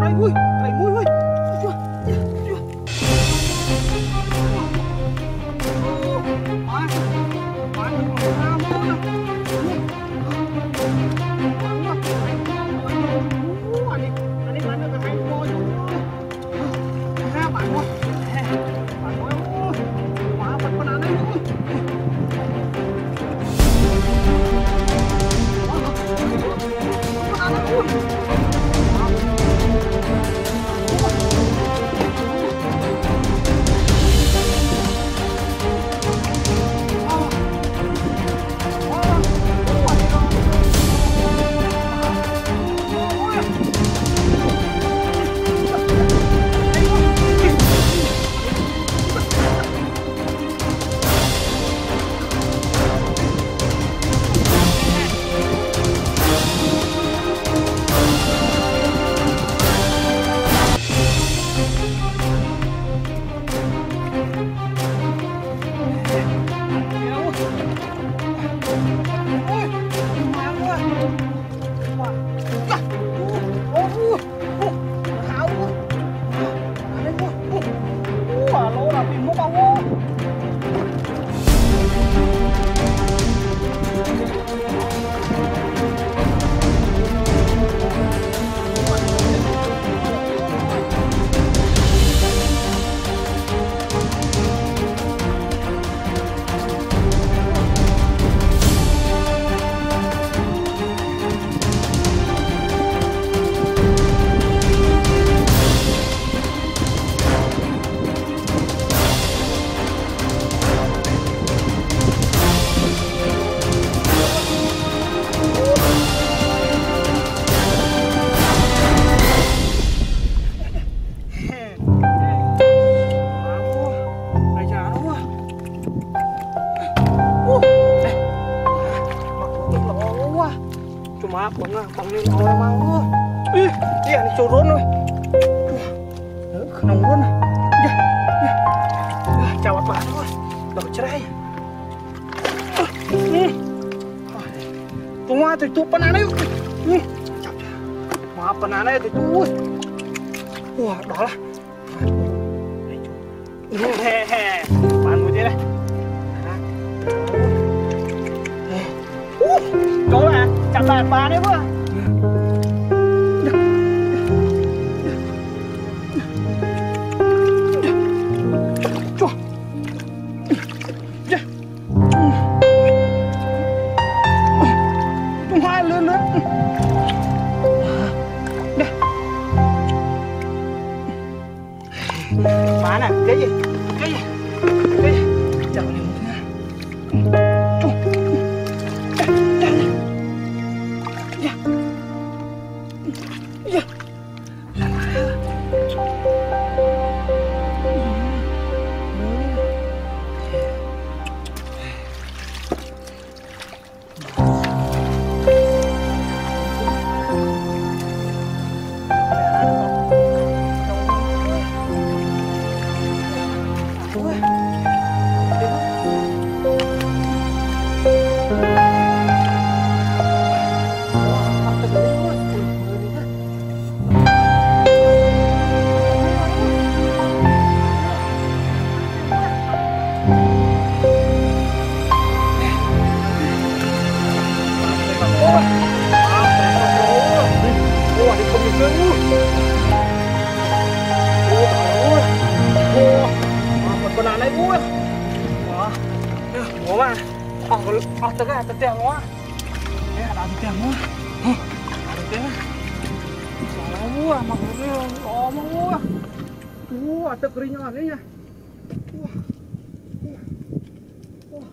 Trời ơi, trời mũi ơi Ooh. Luôn Ê, tiền này trốn luôn rồi nóng luôn này Chào bạn thôi Đổ chơi đây Tunggu tu tu panah yuk. Ni. Maaf panah itu tu. Wah, đó là. Hehe. Bạn một thế này. 拿来给你给你给你这么的你看嗯中嗯站站。着呀呀。penanai gue. Wah, ya, gue mah. Ah, ah, tengah, tetiang gue. Ya, ada tetiang gue. Heh, ada tetiang. Salah gue, maksudnya ngomong gue. Wah, ada keringan ini ya. Wah, wah, wah.